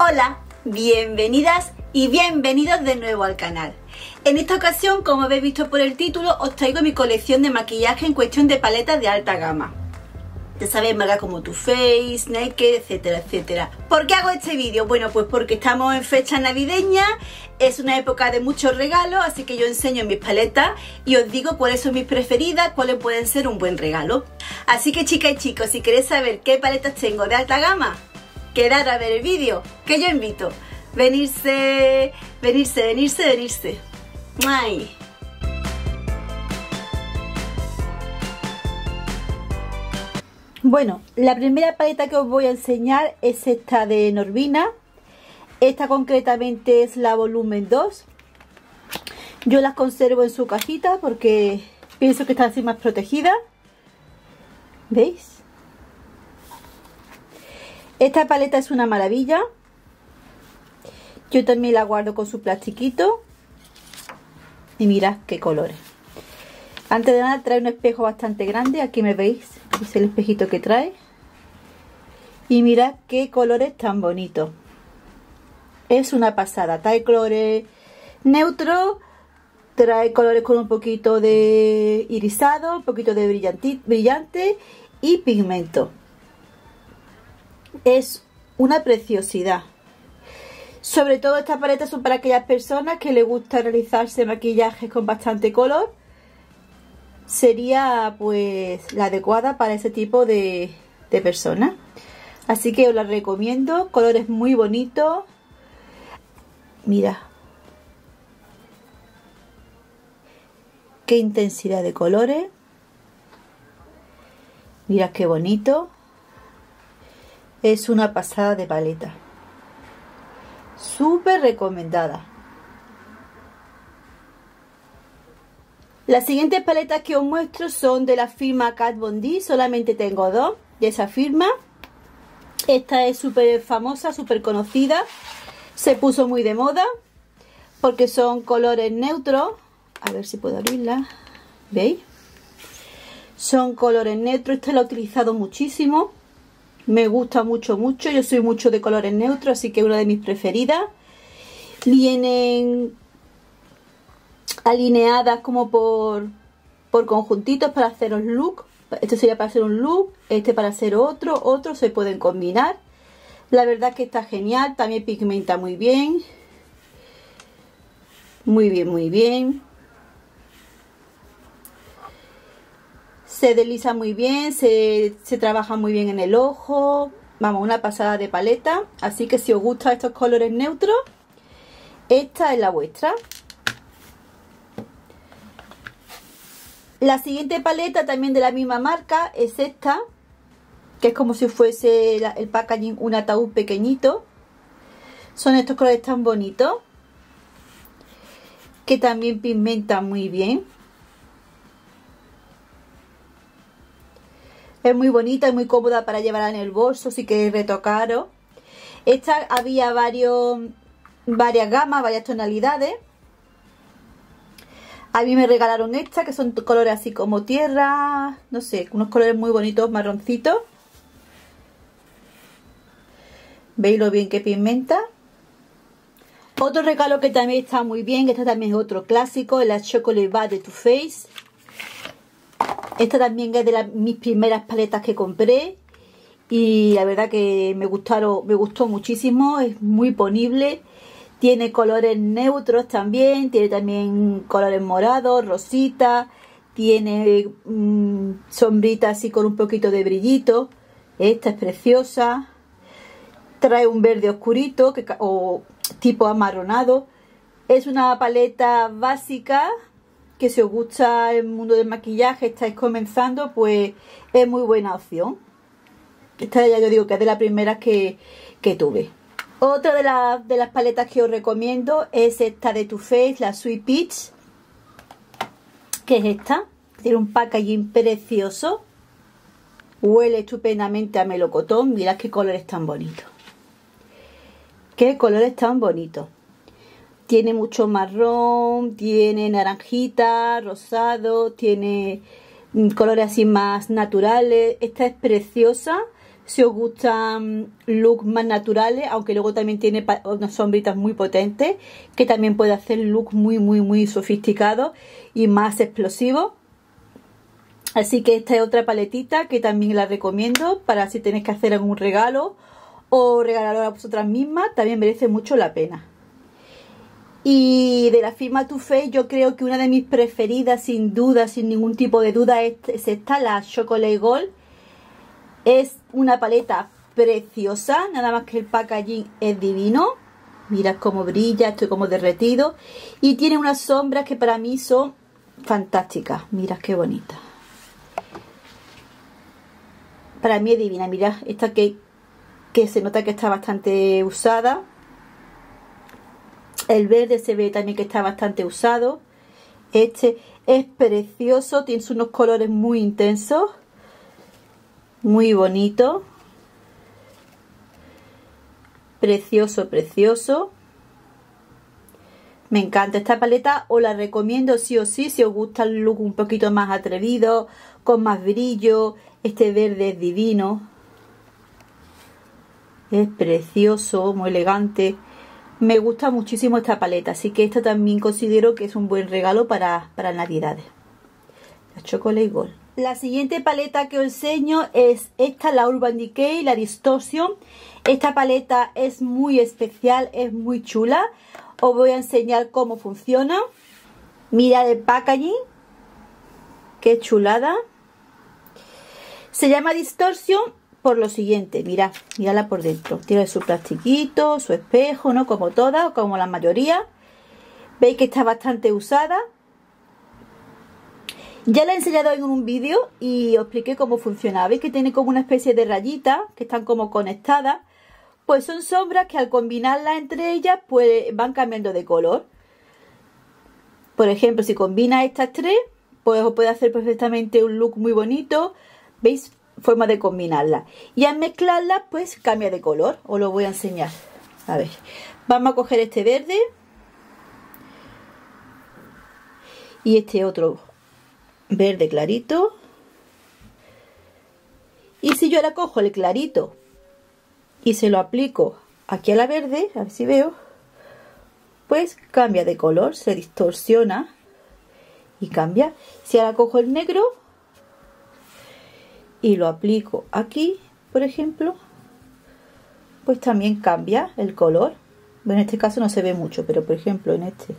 Hola, bienvenidas y bienvenidos de nuevo al canal. En esta ocasión, como habéis visto por el título, os traigo mi colección de maquillaje en cuestión de paletas de alta gama. Ya sabéis, marcas como Too Faced, Naked, etcétera, etcétera. ¿Por qué hago este vídeo? Bueno, pues porque estamos en fecha navideña, es una época de muchos regalos, así que yo enseño mis paletas y os digo cuáles son mis preferidas, cuáles pueden ser un buen regalo. Así que chicas y chicos, si queréis saber qué paletas tengo de alta gama, quedar a ver el vídeo, que yo invito. Venirse, venirse, venirse, venirse. ¡Ay! Bueno, la primera paleta que os voy a enseñar es esta de Norvina. Esta concretamente es la volumen 2. Yo las conservo en su cajita porque pienso que están así más protegidas. ¿Veis? Esta paleta es una maravilla. Yo también la guardo con su plastiquito. Y mirad qué colores. Antes de nada trae un espejo bastante grande. Aquí me veis. Es el espejito que trae. Y mirad qué colores tan bonitos. Es una pasada. Trae colores neutros. Trae colores con un poquito de irisado. Un poquito de brillante. Y pigmento es una preciosidad. Sobre todo estas paletas son para aquellas personas que les gusta realizarse maquillajes con bastante color. Sería pues la adecuada para ese tipo de, de personas. Así que os la recomiendo. Colores muy bonitos. Mira. Qué intensidad de colores. Mira qué bonito es una pasada de paleta. Súper recomendada. Las siguientes paletas que os muestro son de la firma Kat Von D. Solamente tengo dos de esa firma. Esta es súper famosa, súper conocida. Se puso muy de moda porque son colores neutros. A ver si puedo abrirla. ¿veis? son colores neutros, esta la he utilizado muchísimo me gusta mucho, mucho. Yo soy mucho de colores neutros, así que es una de mis preferidas. Vienen alineadas como por, por conjuntitos para haceros look. Este sería para hacer un look, este para hacer otro, otro se pueden combinar. La verdad que está genial, también pigmenta muy bien. Muy bien, muy bien. Se desliza muy bien, se, trabaja muy bien en el ojo, vamos, una pasada de paleta, así que si os gustan estos colores neutros, esta es la vuestra. La siguiente paleta también de la misma marca es esta, que es como si fuese el packaging un ataúd pequeñito. Son estos colores tan bonitos, que también pigmentan muy bien. Es muy bonita y muy cómoda para llevarla en el bolso si queréis retocaros. Esta había varios, varias gamas, varias tonalidades. A mí me regalaron esta, que son colores así como tierra, no sé, unos colores muy bonitos, marroncitos. ¿Veis lo bien que pigmenta? Otro regalo que también está muy bien, que este también es otro clásico, la Chocolate Bar de Too Faced. Esta también es de mis primeras paletas que compré y la verdad que me gustaron, me gustó muchísimo, es muy ponible, tiene colores neutros también, tiene también colores morados, rosita, tiene mmm, sombrita así con un poquito de brillito, esta es preciosa, trae un verde oscurito que, o tipo amarronado, es una paleta básica que si os gusta el mundo del maquillaje, estáis comenzando, pues es muy buena opción. Esta ya yo digo que es de las primeras que, tuve. Otra de, de, las paletas que os recomiendo es esta de Too Faced, la Sweet Peach. Que es esta. Tiene un packaging precioso. Huele estupendamente a melocotón. Mirad qué colores tan bonitos. Qué colores tan bonitos tiene mucho marrón, tiene naranjita, rosado, tiene mm, colores así más naturales. Esta es preciosa, si os gustan looks más naturales, aunque luego también tiene unas sombritas muy potentes, que también puede hacer looks muy, muy, muy sofisticados y más explosivos. Así que esta es otra paletita que también la recomiendo para si tenéis que hacer algún regalo o regalarlo a vosotras mismas, también merece mucho la pena. Y de la firma Too Faced yo creo que una de mis preferidas sin duda, sin ningún tipo de duda es, esta, la Chocolate Gold. Es una paleta preciosa, nada más que el packaging es divino. Mirad cómo brilla, estoy como derretido. Y tiene unas sombras que para mí son fantásticas. Mirad qué bonita. Para mí es divina, mirad, esta que, que se nota que está bastante usada el verde se ve también que está bastante usado. Este es precioso, tiene unos colores muy intensos. Muy bonito. Precioso, precioso. Me encanta esta paleta, os la recomiendo sí o sí si os gusta el look un poquito más atrevido, con más brillo. Este verde es divino. Es precioso, muy elegante. Me gusta muchísimo esta paleta, así que esta también considero que es un buen regalo para, para Navidades. La Chocolate Gold. La siguiente paleta que os enseño es esta, la Urban Decay, la Distortion. Esta paleta es muy especial, es muy chula. Os voy a enseñar cómo funciona. Mirad el packaging. Qué chulada. Se llama Distortion por lo siguiente, mira, mírala por dentro. Tiene su plastiquito, su espejo, ¿no? Como todas, como la mayoría. Veis que está bastante usada. Ya la he enseñado en un vídeo y os expliqué cómo funciona. Veis que tiene como una especie de rayitas que están como conectadas. Pues son sombras que al combinarlas entre ellas pues van cambiando de color. Por ejemplo, si combina estas tres, pues os puede hacer perfectamente un look muy bonito. ¿Veis? Forma de combinarla. Y al mezclarla pues cambia de color os lo voy a enseñar. A ver vamos a coger este verde. Y este otro verde clarito. Y si yo ahora cojo el clarito y se lo aplico aquí a la verde a ver si veo pues cambia de color se distorsiona y cambia. Si ahora cojo el negro y lo aplico aquí, por ejemplo, pues también cambia el color. En este caso no se ve mucho, pero por ejemplo en este,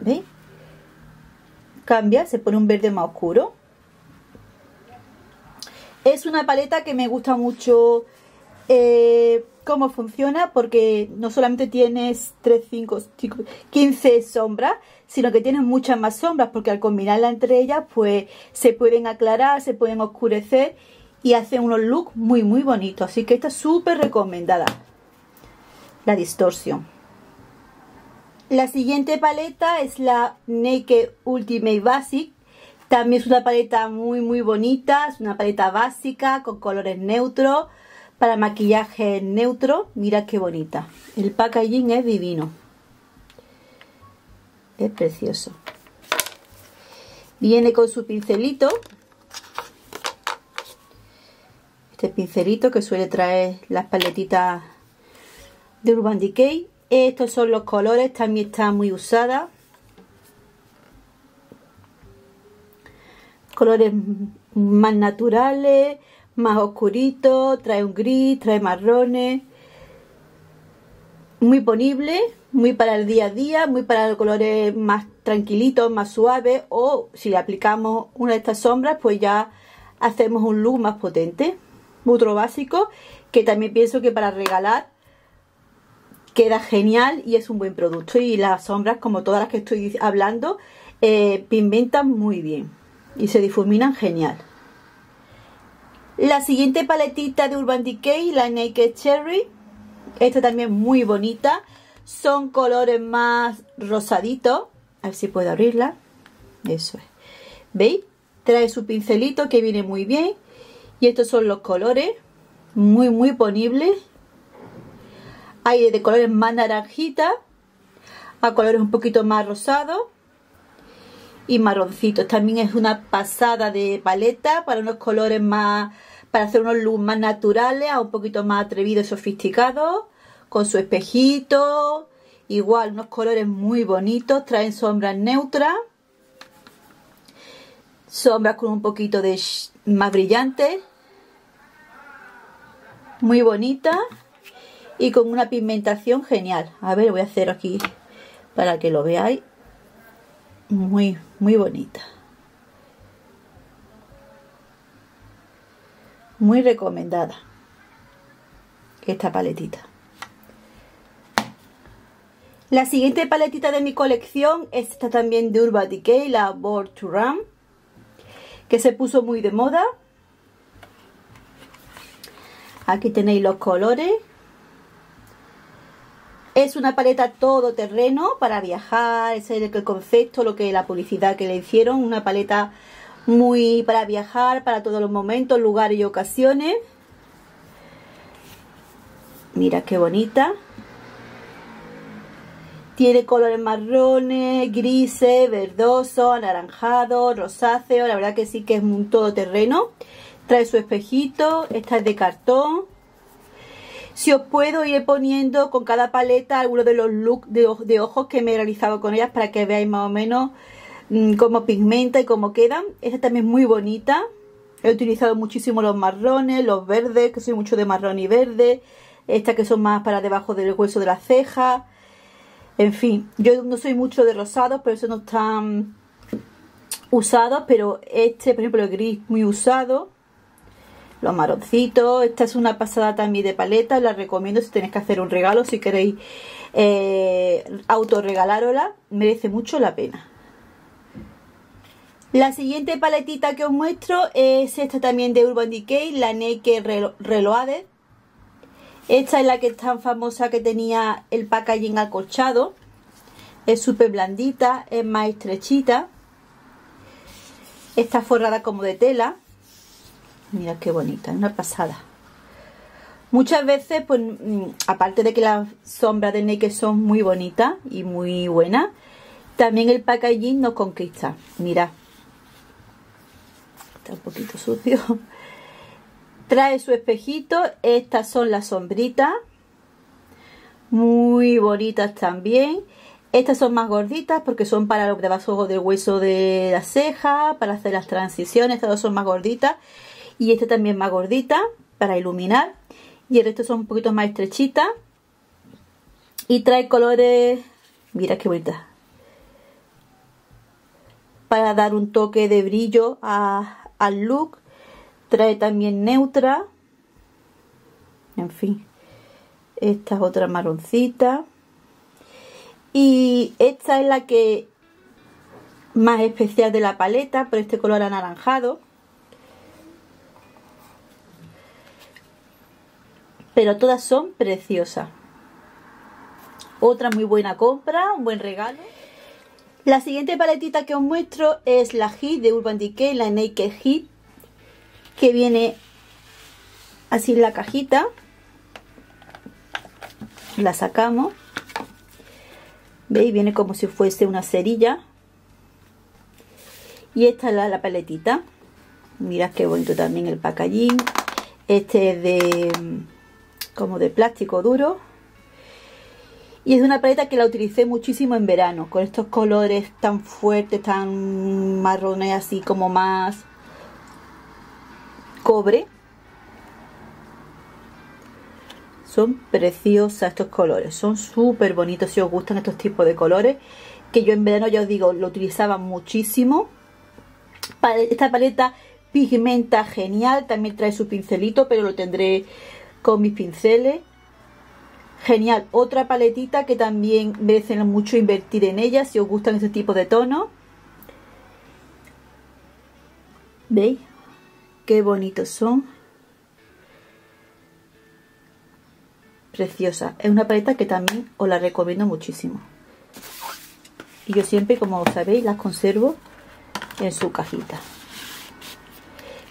¿veis? Cambia, se pone un verde más oscuro. Es una paleta que me gusta mucho eh, cómo funciona porque no solamente tienes 3, 5, 15 sombras, sino que tienes muchas más sombras porque al combinarla entre ellas pues se pueden aclarar, se pueden oscurecer y hacen unos looks muy muy bonitos. Así que esta es súper recomendada, la distorsión. La siguiente paleta es la Naked Ultimate Basic. También es una paleta muy muy bonita, es una paleta básica con colores neutros para maquillaje neutro. Mira qué bonita. El packaging es divino. Es precioso. Viene con su pincelito. Este pincelito que suele traer las paletitas de Urban Decay. Estos son los colores, también está muy usada. Colores más naturales, más oscurito, trae un gris, trae marrones, muy ponible, muy para el día a día, muy para los colores más tranquilitos, más suaves o si le aplicamos una de estas sombras pues ya hacemos un look más potente. Otro básico que también pienso que para regalar queda genial y es un buen producto y las sombras como todas las que estoy hablando eh, pigmentan muy bien y se difuminan genial. La siguiente paletita de Urban Decay, la Naked Cherry. Esta también muy bonita. Son colores más rosaditos. A ver si puedo abrirla. Eso es. ¿Veis? Trae su pincelito que viene muy bien. Y estos son los colores. Muy, muy ponibles. Hay de colores más naranjitas a colores un poquito más rosados y marroncitos. También es una pasada de paleta para unos colores más para hacer unos looks más naturales, a un poquito más atrevidos y sofisticados, con su espejito, igual unos colores muy bonitos, traen sombras neutras, sombras con un poquito de más brillantes, muy bonita y con una pigmentación genial. A ver, voy a hacer aquí para que lo veáis. Muy, muy bonita. Muy recomendada esta paletita. La siguiente paletita de mi colección es esta también de Urban Decay, la Board to Run, que se puso muy de moda. Aquí tenéis los colores. Es una paleta todoterreno para viajar, ese es el concepto, lo que la publicidad que le hicieron, una paleta muy para viajar, para todos los momentos, lugares y ocasiones. Mira qué bonita. Tiene colores marrones, grises, verdoso, anaranjado, rosáceo. La verdad que sí que es un todoterreno. Trae su espejito. Esta es de cartón. Si os puedo ir poniendo con cada paleta algunos de los looks de, ojos que me he realizado con ellas para que veáis más o menos cómo pigmenta y cómo quedan. Esta también es muy bonita. He utilizado muchísimo los marrones, los verdes, que soy mucho de marrón y verde. Estas que son más para debajo del hueso de la ceja. En fin, yo no soy mucho de rosados, pero eso no están usados. Pero este, por ejemplo, el gris muy usado los marroncitos. Esta es una pasada también de paleta, la recomiendo si tenéis que hacer un regalo, si queréis eh, merece mucho la pena. La siguiente paletita que os muestro es esta también de Urban Decay, la Naked Reloaded. Esta es la que es tan famosa que tenía el packaging acolchado. Es súper blandita, es más estrechita. Está forrada como de tela. Mira qué bonita, una pasada. Muchas veces, pues, mm, aparte de que las sombras de Naked son muy bonitas y muy buenas, también el packaging nos conquista. Mira. Está un poquito sucio. Trae su espejito. Estas son las sombritas. Muy bonitas también. Estas son más gorditas porque son para los debajo del hueso de la ceja, para hacer las transiciones. Estas dos son más gorditas y esta también más gordita para iluminar y el resto son un poquito más estrechitas y trae colores mira qué bonita para dar un toque de brillo al look trae también neutra en fin esta es otra marroncita y esta es la que más especial de la paleta por este color anaranjado pero todas son preciosas. Otra muy buena compra, un buen regalo. La siguiente paletita que os muestro es la Hit de Urban Decay, la Naked Hit, que viene así en la cajita. La sacamos. ¿Veis? Viene como si fuese una cerilla. Y esta es la, paletita. Mirad qué bonito también el packaging. Este es de como de plástico duro. Y es una paleta que la utilicé muchísimo en verano, con estos colores tan fuertes, tan marrones, así como más cobre. Son preciosas estos colores, son súper bonitos si os gustan estos tipos de colores, que yo en verano ya os digo, lo utilizaba muchísimo. Esta paleta pigmenta genial, también trae su pincelito, pero lo tendré con mis pinceles. Genial, otra paletita que también merece mucho invertir en ella si os gustan ese tipo de tonos. ¿Veis? Qué bonitos son. Preciosa. Es una paleta que también os la recomiendo muchísimo. Y yo siempre, como sabéis, las conservo en su cajita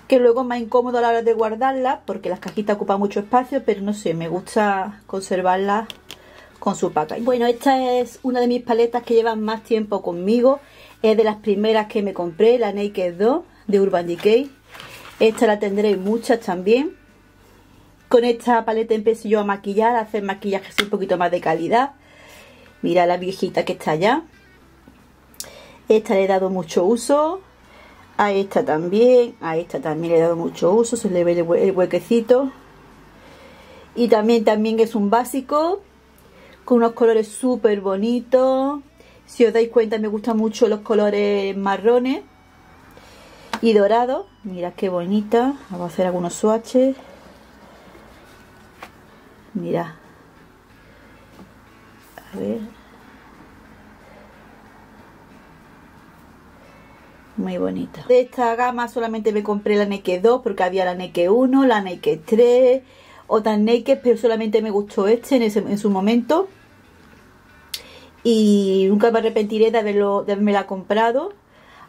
que luego es más incómodo a la hora de guardarla porque las cajitas ocupan mucho espacio, pero no sé, me gusta conservarlas con su paca. Bueno, esta es una de mis paletas que llevan más tiempo conmigo, es de las primeras que me compré, la Naked 2 de Urban Decay. Esta la tendré muchas también. Con esta paleta empecé yo a maquillar, a hacer maquillaje un poquito más de calidad. Mira la viejita que está allá. Esta le he dado mucho uso. A esta también. A esta también le he dado mucho uso. Se le ve el, huequecito. Y también, también es un básico. Con unos colores súper bonitos. Si os dais cuenta me gustan mucho los colores marrones y dorados. Mirad qué bonita. Vamos a hacer algunos swatches. Mira. A ver. Muy bonita. De esta gama solamente me compré la Nike 2 porque había la Nike 1, la Nike 3, otras Nike, pero solamente me gustó este en, en su momento. Y nunca me arrepentiré de, haberlo, de haberme la comprado.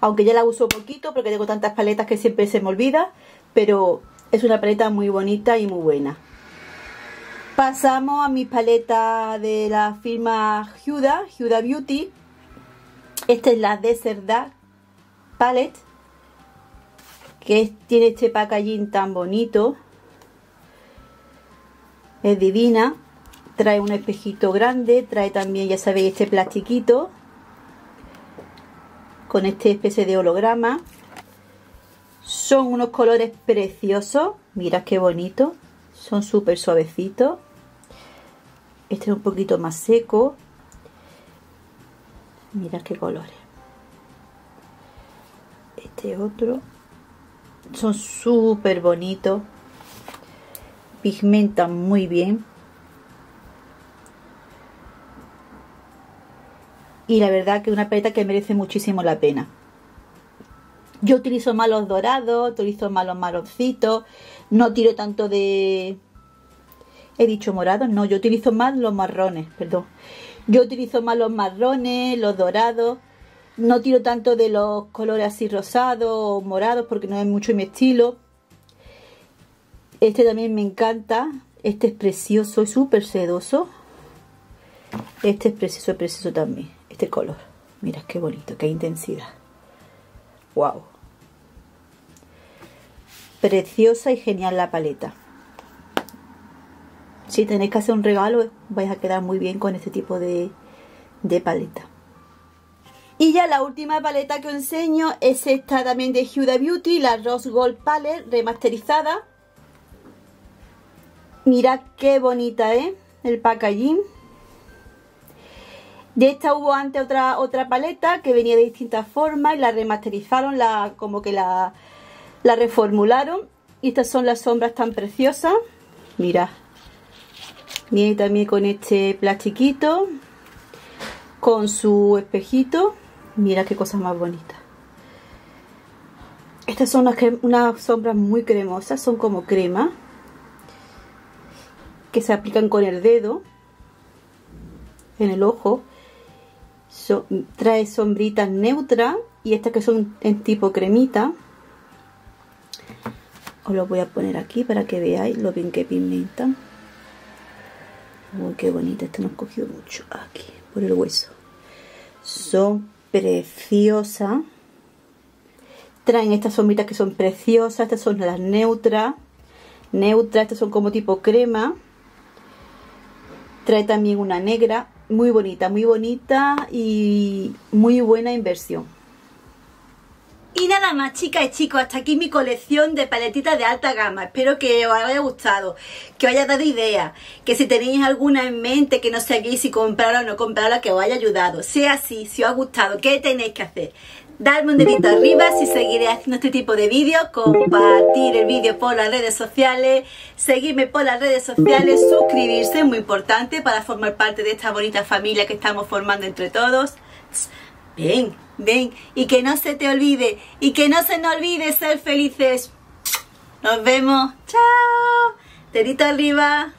Aunque ya la uso poquito porque tengo tantas paletas que siempre se me olvida. Pero es una paleta muy bonita y muy buena. Pasamos a mi paleta de la firma Huda, Huda Beauty. Esta es la Desert Dark Palette. Que tiene este packaging tan bonito. Es divina. Trae un espejito grande. Trae también, ya sabéis, este plastiquito. Con este especie de holograma. Son unos colores preciosos. Mirad qué bonito. Son súper suavecitos. Este es un poquito más seco. Mirad qué colores. Este otro. Son súper bonitos. Pigmentan muy bien. Y la verdad que es una paleta que merece muchísimo la pena. Yo utilizo malos dorados, utilizo malos marroncitos. No tiro tanto de, He dicho morados, no, yo utilizo más los marrones, perdón. Yo utilizo más los marrones, los dorados. No tiro tanto de los colores así rosados o morados porque no es mucho mi estilo. Este también me encanta. Este es precioso, es súper sedoso. Este es precioso, precioso también. Este color. Mira qué bonito, qué intensidad. Wow. Preciosa y genial la paleta si tenéis que hacer un regalo vais a quedar muy bien con este tipo de, paleta y ya la última paleta que os enseño es esta también de Huda Beauty, la Rose Gold Palette remasterizada. Mirad qué bonita es ¿eh? el packaging. De esta hubo antes otra, otra paleta que venía de distintas formas y la remasterizaron, la, como que la, la reformularon. Y estas son las sombras tan preciosas. Mirad. Viene también con este plastiquito, con su espejito. Mira qué cosa más bonita. Estas son unas, sombras muy cremosas, son como crema. Que se aplican con el dedo en el ojo. trae sombritas neutras y estas que son en tipo cremita. Os lo voy a poner aquí para que veáis lo bien que pigmentan. Uy, qué bonita. Esta nos cogió mucho aquí, por el hueso. Son preciosas. Traen estas sombritas que son preciosas. Estas son las neutras. Neutras, estas son como tipo crema. Trae también una negra. Muy bonita, muy bonita y muy buena inversión. Y nada más chicas y chicos, hasta aquí mi colección de paletitas de alta gama. Espero que os haya gustado, que os haya dado ideas, que si tenéis alguna en mente que no sabéis si comprarla o no comprarla, que os haya ayudado. Sea así, si os ha gustado, ¿qué tenéis que hacer? Darme un dedito arriba si seguiré haciendo este tipo de vídeos, compartir el vídeo por las redes sociales, seguirme por las redes sociales, suscribirse, muy importante para formar parte de esta bonita familia que estamos formando entre todos. Ven, ven, y que no se te olvide, y que no se nos olvide ser felices. Nos vemos. Chao. Dedito arriba.